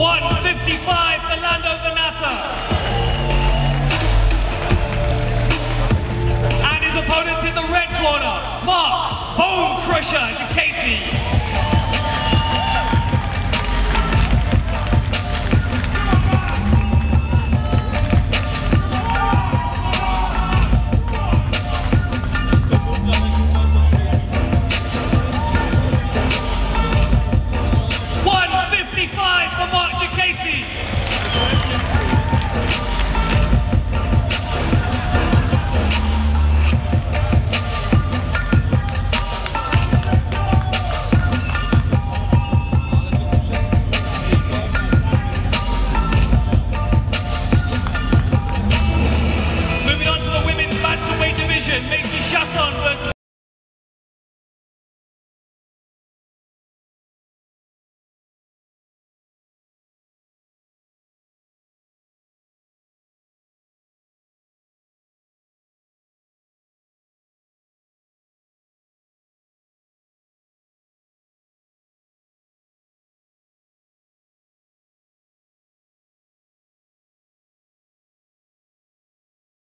155, Fernando Vanassa. And his opponents in the red corner, Mark Bone Crusher Jacasey. Hassan versus